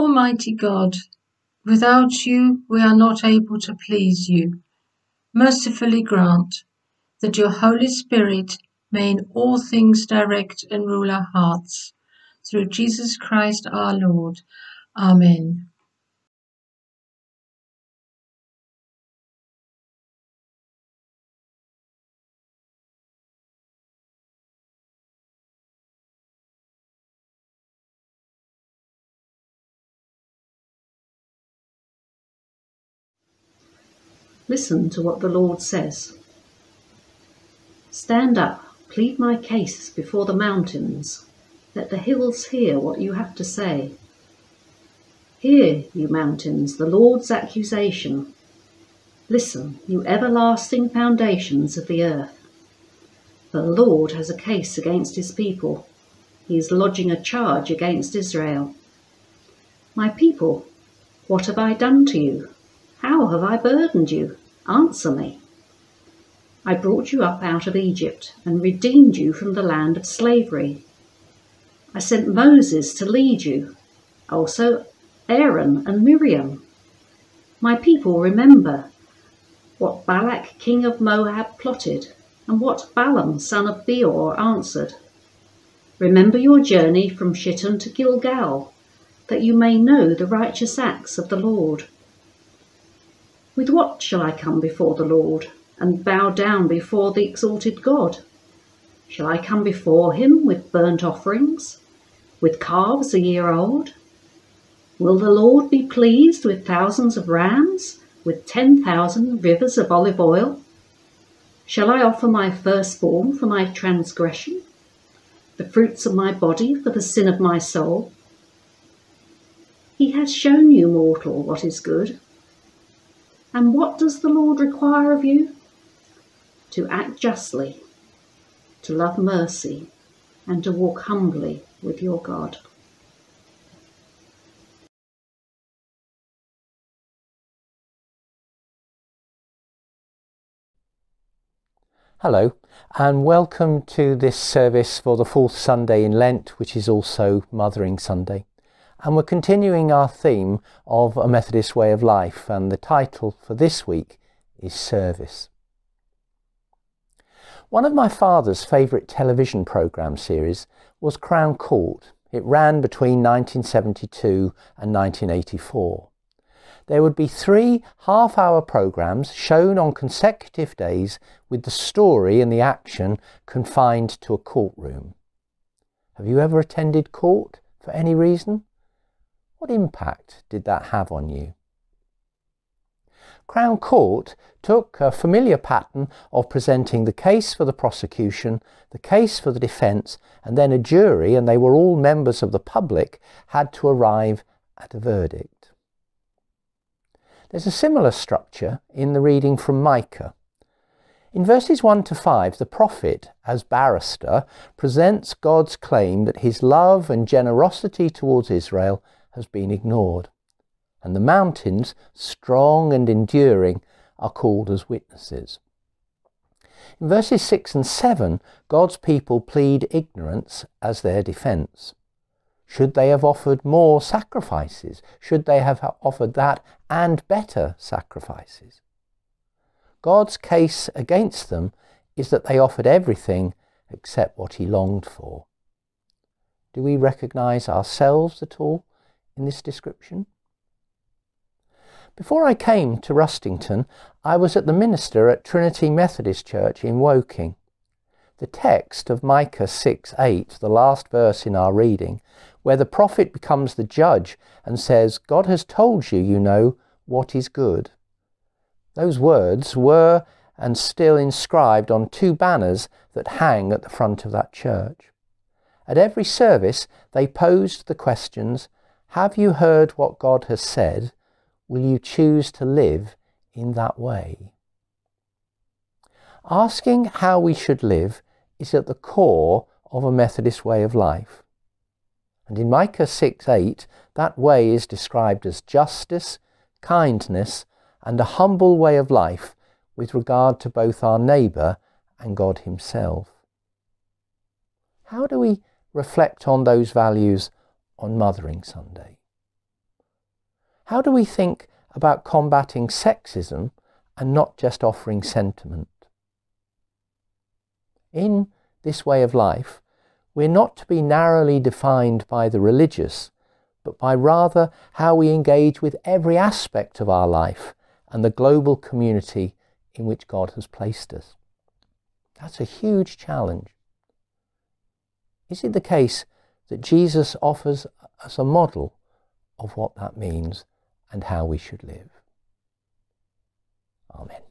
Almighty God, without you we are not able to please you. Mercifully grant that your Holy Spirit may in all things direct and rule our hearts. Through Jesus Christ our Lord. Amen. Listen to what the Lord says. Stand up, plead my case before the mountains. Let the hills hear what you have to say. Hear, you mountains, the Lord's accusation. Listen, you everlasting foundations of the earth. The Lord has a case against his people. He is lodging a charge against Israel. My people, what have I done to you? How have I burdened you? Answer me. I brought you up out of Egypt and redeemed you from the land of slavery. I sent Moses to lead you, also Aaron and Miriam. My people remember what Balak king of Moab plotted and what Balaam son of Beor answered. Remember your journey from Shittim to Gilgal, that you may know the righteous acts of the Lord. With what shall I come before the Lord and bow down before the exalted God? Shall I come before him with burnt offerings, with calves a year old? Will the Lord be pleased with thousands of rams, with ten thousand rivers of olive oil? Shall I offer my firstborn for my transgression, the fruits of my body for the sin of my soul? He has shown you, mortal, what is good and what does the Lord require of you? To act justly, to love mercy, and to walk humbly with your God. Hello, and welcome to this service for the fourth Sunday in Lent, which is also Mothering Sunday. And we're continuing our theme of a Methodist way of life, and the title for this week is Service. One of my father's favourite television programme series was Crown Court. It ran between 1972 and 1984. There would be three half hour programmes shown on consecutive days with the story and the action confined to a courtroom. Have you ever attended court for any reason? What impact did that have on you? Crown Court took a familiar pattern of presenting the case for the prosecution, the case for the defence, and then a jury, and they were all members of the public, had to arrive at a verdict. There's a similar structure in the reading from Micah. In verses 1 to 5, the prophet, as barrister, presents God's claim that his love and generosity towards Israel has been ignored, and the mountains, strong and enduring, are called as witnesses. In verses 6 and 7, God's people plead ignorance as their defence. Should they have offered more sacrifices? Should they have offered that and better sacrifices? God's case against them is that they offered everything except what he longed for. Do we recognise ourselves at all in this description? Before I came to Rustington, I was at the minister at Trinity Methodist Church in Woking. The text of Micah 6 8, the last verse in our reading, where the prophet becomes the judge and says, God has told you, you know, what is good. Those words were and still inscribed on two banners that hang at the front of that church. At every service, they posed the questions have you heard what God has said? Will you choose to live in that way? Asking how we should live is at the core of a Methodist way of life. And in Micah 6 8, that way is described as justice, kindness, and a humble way of life with regard to both our neighbour and God Himself. How do we reflect on those values on Mothering Sunday. How do we think about combating sexism and not just offering sentiment? In this way of life, we're not to be narrowly defined by the religious, but by rather how we engage with every aspect of our life and the global community in which God has placed us. That's a huge challenge. Is it the case that Jesus offers us a model of what that means and how we should live? Amen.